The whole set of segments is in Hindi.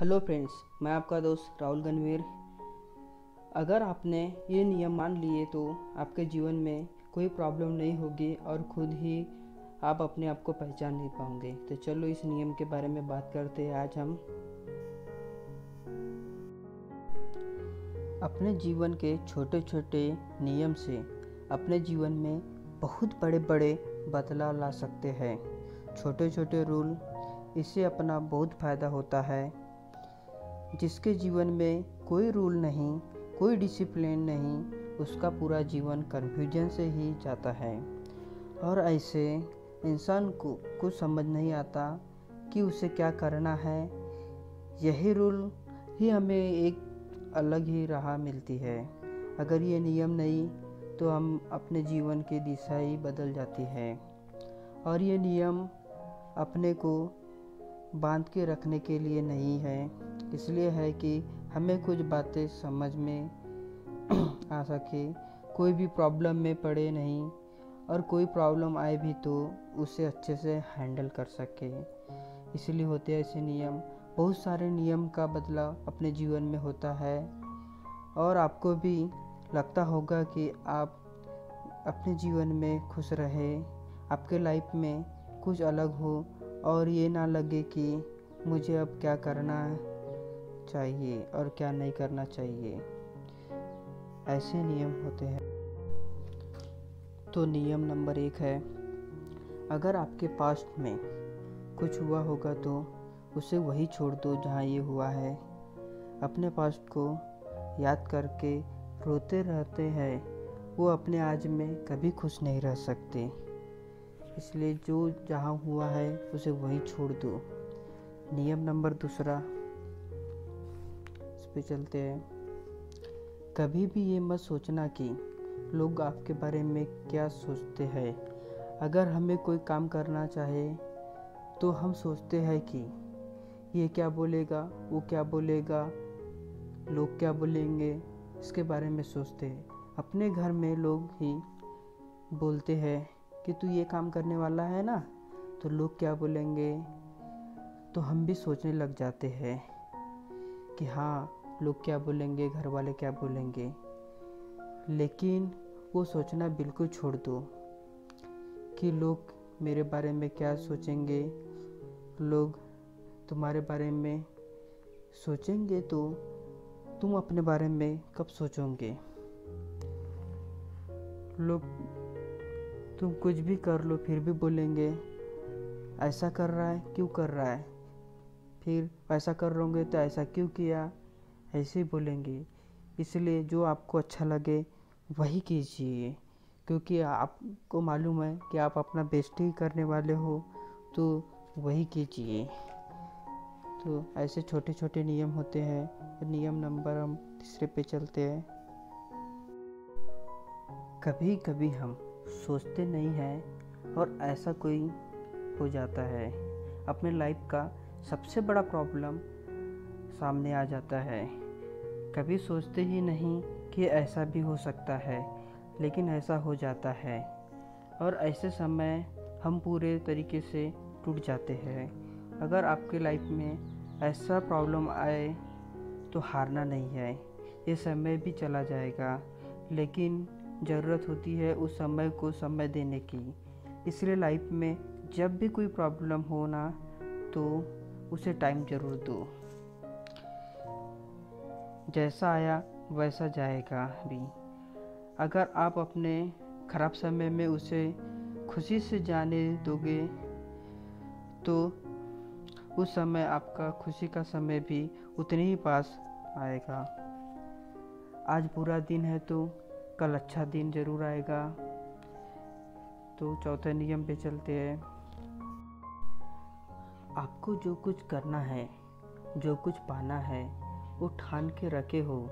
हेलो फ्रेंड्स मैं आपका दोस्त राहुल गनवीर। अगर आपने ये नियम मान लिए तो आपके जीवन में कोई प्रॉब्लम नहीं होगी और खुद ही आप अपने आप को पहचान नहीं पाओगे। तो चलो इस नियम के बारे में बात करते हैं आज हम। अपने जीवन के छोटे छोटे नियम से अपने जीवन में बहुत बड़े बड़े बदलाव ला सकते हैं। छोटे छोटे रूल इससे अपना बहुत फ़ायदा होता है। जिसके जीवन में कोई रूल नहीं, कोई डिसिप्लिन नहीं, उसका पूरा जीवन कन्फ्यूज़न से ही जाता है। और ऐसे इंसान को कुछ समझ नहीं आता कि उसे क्या करना है। यही रूल ही हमें एक अलग ही राह मिलती है। अगर ये नियम नहीं तो हम अपने जीवन की दिशा ही बदल जाती है। और ये नियम अपने को बाँध के रखने के लिए नहीं है। इसलिए है कि हमें कुछ बातें समझ में आ सके। कोई भी प्रॉब्लम में पड़े नहीं और कोई प्रॉब्लम आए भी तो उसे अच्छे से हैंडल कर सके। इसलिए होते हैं ऐसे नियम। बहुत सारे नियम का बदलाव अपने जीवन में होता है और आपको भी लगता होगा कि आप अपने जीवन में खुश रहे, आपके लाइफ में कुछ अलग हो और ये ना लगे कि मुझे अब क्या करना चाहिए और क्या नहीं करना चाहिए। ऐसे नियम होते हैं। तो नियम नंबर एक है, अगर आपके पास्ट में कुछ हुआ होगा तो उसे वही छोड़ दो जहाँ ये हुआ है। अपने पास्ट को याद करके रोते रहते हैं, वो अपने आज में कभी खुश नहीं रह सकते। इसलिए जो जहाँ हुआ है उसे वही छोड़ दो। नियम नंबर दूसरा पे चलते हैं। कभी भी ये मत सोचना कि लोग आपके बारे में क्या सोचते हैं। अगर हमें कोई काम करना चाहे तो हम सोचते हैं कि ये क्या बोलेगा, वो क्या बोलेगा, लोग क्या बोलेंगे, इसके बारे में सोचते हैं। अपने घर में लोग ही बोलते हैं कि तू ये काम करने वाला है ना तो लोग क्या बोलेंगे तो हम भी सोचने लग जाते हैं कि हाँ लोग क्या बोलेंगे, घर वाले क्या बोलेंगे? लेकिन वो सोचना बिल्कुल छोड़ दो कि लोग मेरे बारे में क्या सोचेंगे। लोग तुम्हारे बारे में सोचेंगे तो तुम अपने बारे में कब सोचोगे? लोग तुम कुछ भी कर लो, फिर भी बोलेंगे, ऐसा कर रहा है, क्यों कर रहा है? फिर, ऐसा कर लोगे तो ऐसा क्यों किया? ऐसे ही बोलेंगे। इसलिए जो आपको अच्छा लगे, वही कीजिए। क्योंकि आपको मालूम है कि आप अपना बेस्ट ही करने वाले हो तो वही कीजिए। तो ऐसे छोटे छोटे नियम होते हैं। नियम नंबर हम तीसरे पे चलते हैं। कभी कभी हम सोचते नहीं हैं और ऐसा कोई हो जाता है। अपने लाइफ का सबसे बड़ा प्रॉब्लम सामने आ जाता है। कभी सोचते ही नहीं कि ऐसा भी हो सकता है, लेकिन ऐसा हो जाता है। और ऐसे समय हम पूरे तरीके से टूट जाते हैं। अगर आपके लाइफ में ऐसा प्रॉब्लम आए तो हारना नहीं है। ये समय भी चला जाएगा, लेकिन ज़रूरत होती है उस समय को समय देने की। इसलिए लाइफ में जब भी कोई प्रॉब्लम हो ना तो उसे टाइम ज़रूर दो। जैसा आया, वैसा जाएगा भी। अगर आप अपने ख़राब समय में उसे खुशी से जाने दोगे तो उस समय आपका खुशी का समय भी उतने ही पास आएगा। आज बुरा दिन है तो कल अच्छा दिन ज़रूर आएगा। तो चौथे नियम पे चलते हैं। आपको जो कुछ करना है, जो कुछ पाना है वो ठान के रखे हो,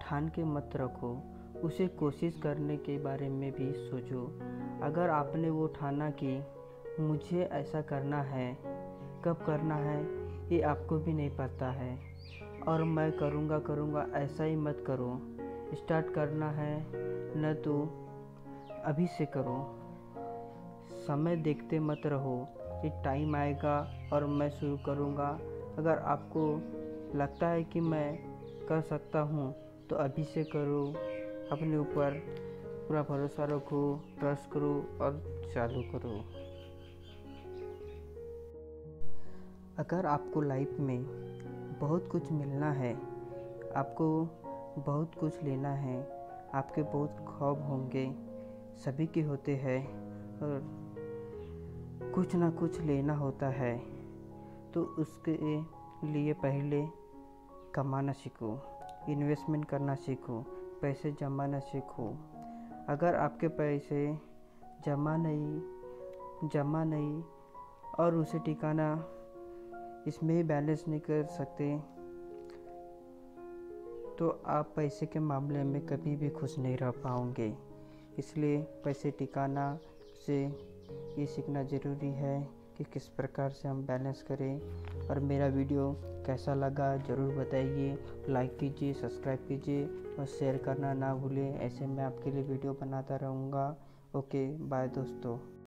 ठान के मत रखो। उसे कोशिश करने के बारे में भी सोचो। अगर आपने वो ठाना कि मुझे ऐसा करना है, कब करना है, ये आपको भी नहीं पता है। और मैं करूँगा करूँगा, ऐसा ही मत करो। स्टार्ट करना है, न तो अभी से करो। समय देखते मत रहो कि टाइम आएगा और मैं शुरू करूँगा। अगर आपको लगता है कि मैं कर सकता हूँ तो अभी से करो। अपने ऊपर पूरा भरोसा रखो ट्रस्ट करो और चालू करो। अगर आपको लाइफ में बहुत कुछ मिलना है, आपको बहुत कुछ लेना है, आपके बहुत ख्वाब होंगे, सभी के होते हैं और कुछ ना कुछ लेना होता है तो उसके लिए पहले कमाना सीखो इन्वेस्टमेंट करना सीखो, पैसे जमाना सीखो। अगर आपके पैसे जमा नहीं जमा नहीं और उसे टिकाना इसमें ही बैलेंस नहीं कर सकते तो आप पैसे के मामले में कभी भी खुश नहीं रह पाओगे। इसलिए पैसे टिकाना से ये सीखना ज़रूरी है कि किस प्रकार से हम बैलेंस करें। और मेरा वीडियो कैसा लगा ज़रूर बताइए। लाइक कीजिए सब्सक्राइब कीजिए और शेयर करना ना भूलें, ऐसे मैं आपके लिए वीडियो बनाता रहूँगा। ओके बाय दोस्तों।